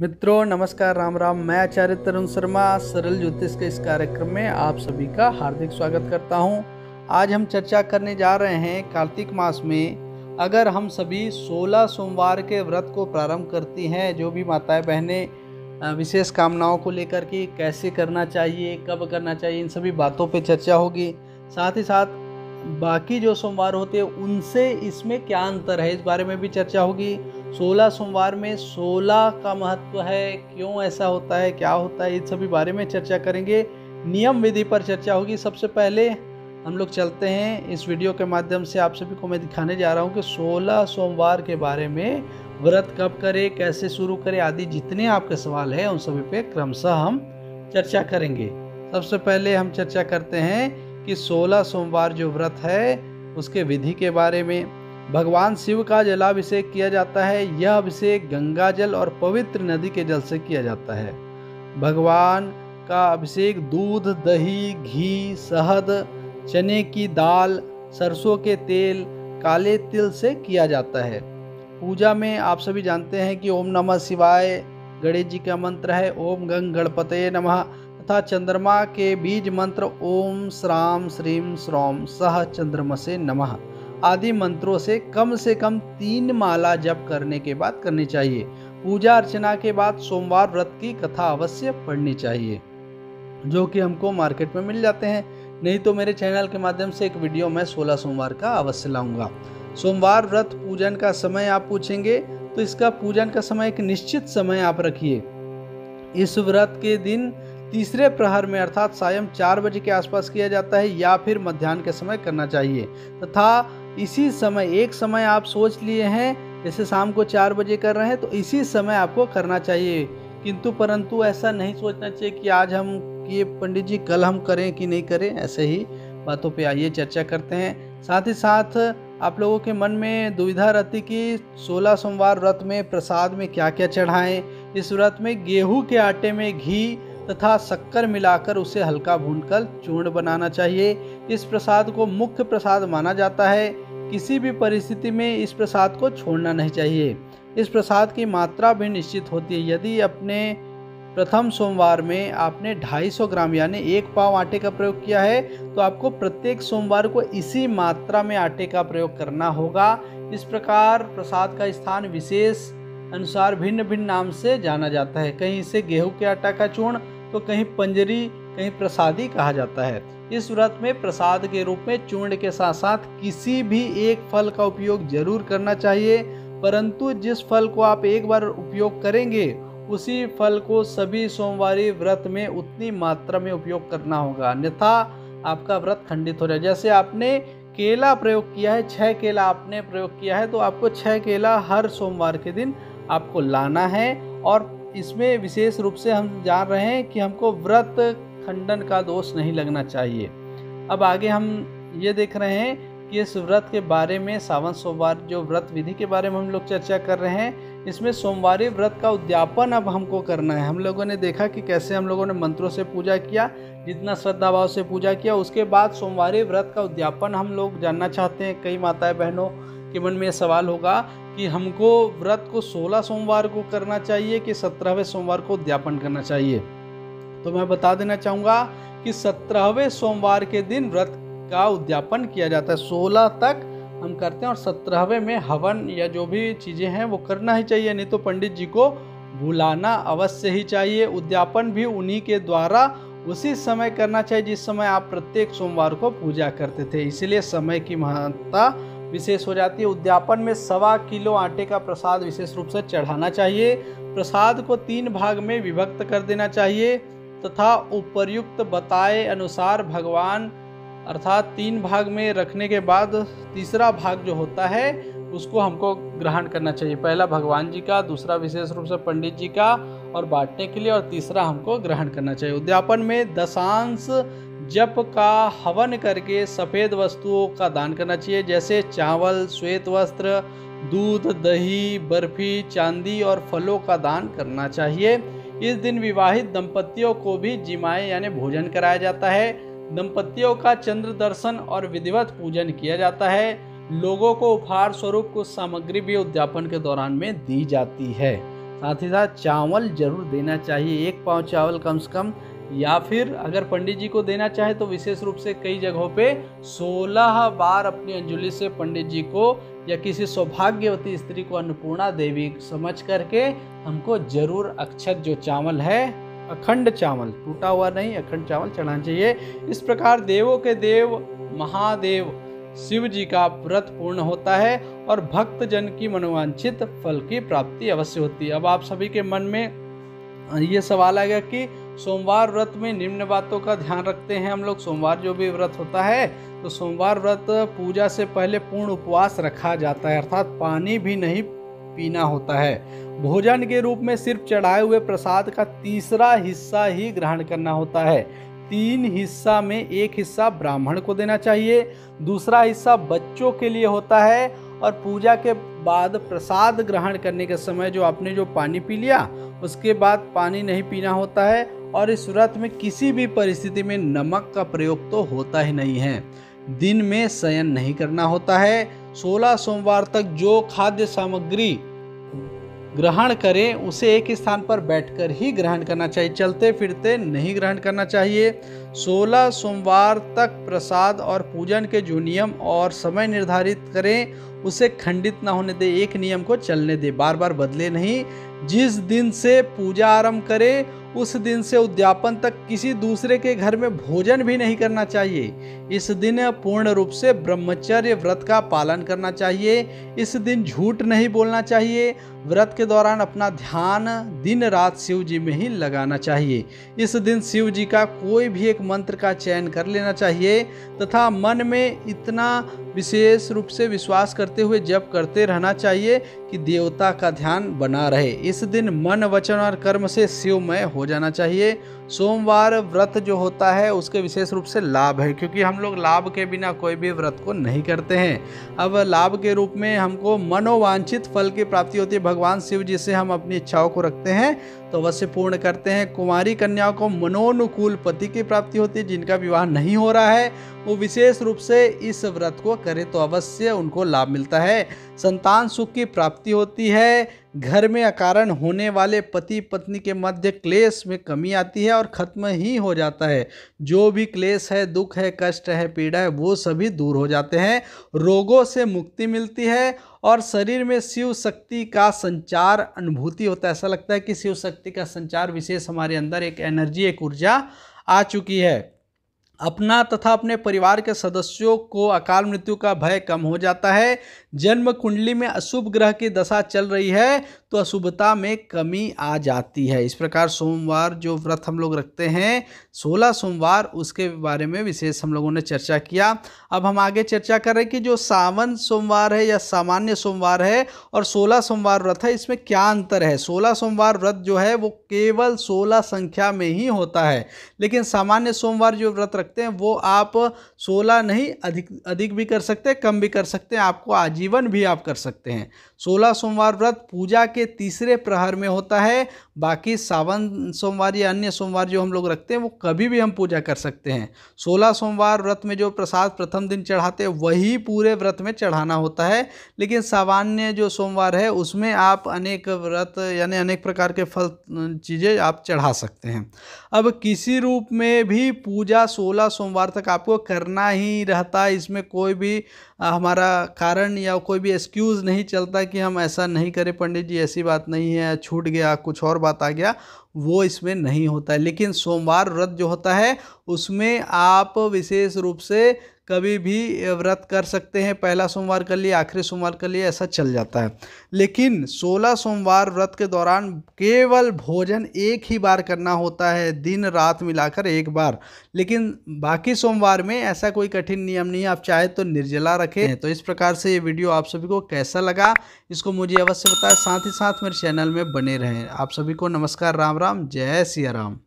मित्रों, नमस्कार, राम राम। मैं आचार्य तरुण शर्मा, सरल ज्योतिष के इस कार्यक्रम में आप सभी का हार्दिक स्वागत करता हूँ। आज हम चर्चा करने जा रहे हैं कार्तिक मास में, अगर हम सभी 16 सोमवार के व्रत को प्रारंभ करती हैं, जो भी माताएँ बहनें विशेष कामनाओं को लेकर के कैसे करना चाहिए, कब करना चाहिए, इन सभी बातों पर चर्चा होगी। साथ ही साथ बाकी जो सोमवार होते हैं, उनसे इसमें क्या अंतर है, इस बारे में भी चर्चा होगी। सोलह सोमवार में सोलह का महत्व है, क्यों ऐसा होता है, क्या होता है, इन सभी बारे में चर्चा करेंगे। नियम विधि पर चर्चा होगी सबसे पहले। हम लोग चलते हैं इस वीडियो के माध्यम से। आप सभी को मैं दिखाने जा रहा हूँ कि 16 सोमवार के बारे में व्रत कब करें, कैसे शुरू करें, आदि जितने आपके सवाल हैं, उन सभी पे क्रमशः हम चर्चा करेंगे। सबसे पहले हम चर्चा करते हैं कि 16 सोमवार जो व्रत है, उसके विधि के बारे में। भगवान शिव का जलाभिषेक किया जाता है, यह अभिषेक गंगा जल और पवित्र नदी के जल से किया जाता है। भगवान का अभिषेक दूध, दही, घी, शहद, चने की दाल, सरसों के तेल, काले तिल से किया जाता है। पूजा में आप सभी जानते हैं कि ओम नमः शिवाय, गणेश जी का मंत्र है, ओम गंग गणपते नमः, तथा चंद्रमा के बीज मंत्र ओम श्राम श्रीम श्रोम सह चंद्रमसे नमः। आदि मंत्रों से कम से कम तीन माला जप करने के बाद करनी चाहिए। पूजा अर्चना के बाद सोमवार व्रत की कथा अवश्य पढ़नी चाहिए, जो कि हमको मार्केट में मिल जाते हैं। नहीं तो मेरे चैनल के माध्यम से एक वीडियो मैं 16 सोमवार का अवश्य लाऊँगा। सोमवार व्रत पूजन का समय आप पूछेंगे तो इसका पूजन का समय एक निश्चित समय आप रखिए। इस व्रत के दिन तीसरे प्रहर में अर्थात सायं चार बजे के आसपास किया जाता है या फिर मध्यान्ह के समय करना चाहिए, तथा इसी समय, एक समय आप सोच लिए हैं, जैसे शाम को चार बजे कर रहे हैं तो इसी समय आपको करना चाहिए। किंतु परंतु ऐसा नहीं सोचना चाहिए कि आज हम, ये पंडित जी, कल हम करें कि नहीं करें, ऐसे ही बातों पे आइए, चर्चा करते हैं। साथ ही साथ, आप लोगों के मन में दुविधा रहती कि 16 सोमवार व्रत में प्रसाद में क्या क्या चढ़ाएँ? इस व्रत में गेहूँ के आटे में घी तथा शक्कर मिलाकर उसे हल्का भूनकर चूर्ण बनाना चाहिए। इस प्रसाद को मुख्य प्रसाद माना जाता है। किसी भी परिस्थिति में इस प्रसाद को छोड़ना नहीं चाहिए। इस प्रसाद की मात्रा भी निश्चित होती है। यदि अपने प्रथम सोमवार में आपने 250 ग्राम यानी एक पाव आटे का प्रयोग किया है तो आपको प्रत्येक सोमवार को इसी मात्रा में आटे का प्रयोग करना होगा। इस प्रकार प्रसाद का स्थान विशेष अनुसार भिन्न भिन्न नाम से जाना जाता है। कहीं इसे गेहूँ के आटा का चूर्ण तो कहीं पंजरी कहीं प्रसादी कहा जाता है। इस व्रत में प्रसाद के रूप में चूर्ण के साथ साथ किसी भी एक फल का उपयोग ज़रूर करना चाहिए, परंतु जिस फल को आप एक बार उपयोग करेंगे, उसी फल को सभी सोमवारी व्रत में उतनी मात्रा में उपयोग करना होगा। अन्यथा आपका व्रत खंडित हो जाए। जैसे आपने केला प्रयोग किया है, छह केला आपने प्रयोग किया है तो आपको छह केला हर सोमवार के दिन आपको लाना है। और इसमें विशेष रूप से हम जान रहे हैं कि हमको व्रत खंडन का दोष नहीं लगना चाहिए। अब आगे हम ये देख रहे हैं कि इस व्रत के बारे में, सावन सोमवार जो व्रत विधि के बारे में हम लोग चर्चा कर रहे हैं, इसमें सोमवारी व्रत का उद्यापन अब हमको करना है। हम लोगों ने देखा कि कैसे हम लोगों ने मंत्रों से पूजा किया, जितना श्रद्धा भाव से पूजा किया, उसके बाद सोमवारी व्रत का उद्यापन हम लोग जानना चाहते हैं। कई माताएँ बहनों के मन में सवाल होगा कि हमको व्रत को 16 सोमवार को करना चाहिए कि सत्रहवें सोमवार को उद्यापन करना चाहिए? तो मैं बता देना चाहूँगा कि सत्रहवें सोमवार के दिन व्रत का उद्यापन किया जाता है। सोलह तक हम करते हैं और सत्रहवें में हवन या जो भी चीज़ें हैं वो करना ही चाहिए, नहीं तो पंडित जी को बुलाना अवश्य ही चाहिए। उद्यापन भी उन्हीं के द्वारा उसी समय करना चाहिए जिस समय आप प्रत्येक सोमवार को पूजा करते थे। इसलिए समय की महत्ता विशेष हो जाती है। उद्यापन में सवा किलो आटे का प्रसाद विशेष रूप से चढ़ाना चाहिए। प्रसाद को तीन भाग में विभक्त कर देना चाहिए। तथा उपर्युक्त बताए अनुसार भगवान, अर्थात तीन भाग में रखने के बाद तीसरा भाग जो होता है, उसको हमको ग्रहण करना चाहिए। पहला भगवान जी का, दूसरा विशेष रूप से पंडित जी का और बांटने के लिए और तीसरा हमको ग्रहण करना चाहिए। उद्यापन में दशांश जप का हवन करके सफ़ेद वस्तुओं का दान करना चाहिए, जैसे चावल, श्वेत वस्त्र, दूध, दही, बर्फ़ी, चांदी और फलों का दान करना चाहिए। इस दिन विवाहित दंपतियों को भी जिमाए यानी भोजन कराया जाता है। दंपतियों का चंद्र दर्शन और विधिवत पूजन किया जाता है। लोगों को उपहार स्वरूप कुछ सामग्री भी उद्यापन के दौरान में दी जाती है। साथ ही साथ चावल ज़रूर देना चाहिए, एक पाव चावल कम से कम, या फिर अगर पंडित जी को देना चाहे तो विशेष रूप से कई जगहों पे 16 बार अपनी अंजुली से पंडित जी को या किसी सौभाग्यवती स्त्री को अन्नपूर्णा देवी समझ करके हमको ज़रूर अक्षत जो चावल है, अखंड चावल, टूटा हुआ नहीं, अखंड चावल चढ़ाना चाहिए। इस प्रकार देवों के देव, महादेव शिव जी का व्रत पूर्ण होता है और भक्त जन की मनोवांछित फल की प्राप्ति अवश्य होती है। अब आप सभी के मन में ये सवाल आ गया कि सोमवार व्रत में निम्न बातों का ध्यान रखते हैं हम लोग। सोमवार जो भी व्रत होता है तो सोमवार व्रत पूजा से पहले पूर्ण उपवास रखा जाता है, अर्थात पानी भी नहीं पीना होता है। भोजन के रूप में सिर्फ़ चढ़ाए हुए प्रसाद का तीसरा हिस्सा ही ग्रहण करना होता है। तीन हिस्सा में एक हिस्सा ब्राह्मण को देना चाहिए, दूसरा हिस्सा बच्चों के लिए होता है और पूजा के बाद प्रसाद ग्रहण करने के समय जो आपने जो पानी पी लिया, उसके बाद पानी नहीं पीना होता है। और इस व्रत में किसी भी परिस्थिति में नमक का प्रयोग तो होता ही नहीं है। दिन में शयन नहीं करना होता है। 16 सोमवार तक जो खाद्य सामग्री ग्रहण करें, उसे एक स्थान पर बैठकर ही ग्रहण करना चाहिए। चलते फिरते नहीं ग्रहण करना चाहिए। 16 सोमवार तक प्रसाद और पूजन के जो नियम और समय निर्धारित करें, उसे खंडित ना होने दे। एक नियम को चलने दे। बार बार बदले नहीं। जिस दिन से पूजा आरंभ करें उस दिन से उद्यापन तक किसी दूसरे के घर में भोजन भी नहीं करना चाहिए। इस दिन पूर्ण रूप से ब्रह्मचर्य व्रत का पालन करना चाहिए। इस दिन झूठ नहीं बोलना चाहिए। व्रत के दौरान अपना ध्यान दिन रात शिव जी में ही लगाना चाहिए। इस दिन शिव जी का कोई भी एक मंत्र का चयन कर लेना चाहिए तथा मन में इतना विशेष रूप से विश्वास करते हुए जप करते रहना चाहिए कि देवता का ध्यान बना रहे। इस दिन मन, वचन और कर्म से शिवमय हो जाना चाहिए। सोमवार व्रत जो होता है, उसके विशेष रूप से लाभ है, क्योंकि हम लोग लाभ के बिना कोई भी व्रत को नहीं करते हैं। अब लाभ के रूप में हमको मनोवांछित फल की प्राप्ति होती है। भगवान शिव जी से हम अपनी इच्छाओं को रखते हैं तो अवश्य पूर्ण करते हैं। कुमारी कन्याओं को मनोनुकूल पति की प्राप्ति होती है, जिनका विवाह नहीं हो रहा है, वो विशेष रूप से इस व्रत को करें तो अवश्य उनको लाभ मिलता है। संतान सुख की प्राप्ति होती है। घर में अकारण होने वाले पति पत्नी के मध्य क्लेश में कमी आती है और ख़त्म ही हो जाता है। जो भी क्लेश है, दुख है, कष्ट है, पीड़ा है, वो सभी दूर हो जाते हैं। रोगों से मुक्ति मिलती है और शरीर में शिव शक्ति का संचार, अनुभूति होता है। ऐसा लगता है कि शिव शक्ति का संचार विशेष हमारे अंदर एक एनर्जी, एक ऊर्जा आ चुकी है। अपना तथा अपने परिवार के सदस्यों को अकाल मृत्यु का भय कम हो जाता है। जन्म कुंडली में अशुभ ग्रह की दशा चल रही है तो अशुभता में कमी आ जाती है। इस प्रकार सोमवार जो व्रत हम लोग रखते हैं, सोलह सोमवार, उसके बारे में विशेष हम लोगों ने चर्चा किया। अब हम आगे चर्चा कर रहे हैं कि जो सावन सोमवार है या सामान्य सोमवार है और सोलह सोमवार व्रत है, इसमें क्या अंतर है? सोलह सोमवार व्रत जो है, वो केवल सोलह संख्या में ही होता है, लेकिन सामान्य सोमवार जो व्रत रखते हैं, वो आप सोलह नहीं, अधिक अधिक भी कर सकते हैं, कम भी कर सकते हैं, आपको आजीवन भी आप कर सकते हैं। सोलह सोमवार व्रत पूजा के तीसरे प्रहर में होता है, बाकी सावन सोमवार या अन्य सोमवार जो हम लोग रखते हैं, वो कभी भी हम पूजा कर सकते हैं। सोलह सोमवार व्रत में जो प्रसाद प्रथम दिन चढ़ाते हैं, वही पूरे व्रत में चढ़ाना होता है, लेकिन सामान्य जो सोमवार है, उसमें आप अनेक व्रत यानी अनेक प्रकार के फल, चीज़ें आप चढ़ा सकते हैं। अब किसी रूप में भी पूजा सोलह सोमवार तक आपको करना ही रहता है। इसमें कोई भी हमारा कारण या कोई भी एक्सक्यूज़ नहीं चलता कि हम ऐसा नहीं करें। पंडित जी, ऐसी बात नहीं है, छूट गया, कुछ और बात आ गया, वो इसमें नहीं होता है। लेकिन सोमवार व्रत जो होता है, उसमें आप विशेष रूप से कभी भी व्रत कर सकते हैं, पहला सोमवार कर लिए, आखिरी सोमवार कर लिए, ऐसा चल जाता है। लेकिन सोलह सोमवार व्रत के दौरान केवल भोजन एक ही बार करना होता है, दिन रात मिलाकर एक बार। लेकिन बाकी सोमवार में ऐसा कोई कठिन नियम नहीं है, आप चाहे तो निर्जला रखें। तो इस प्रकार से ये वीडियो आप सभी को कैसा लगा, इसको मुझे अवश्य बताएँ। साथ ही साथ मेरे चैनल में बने रहें। आप सभी को नमस्कार, राम राम, जय सिया राम।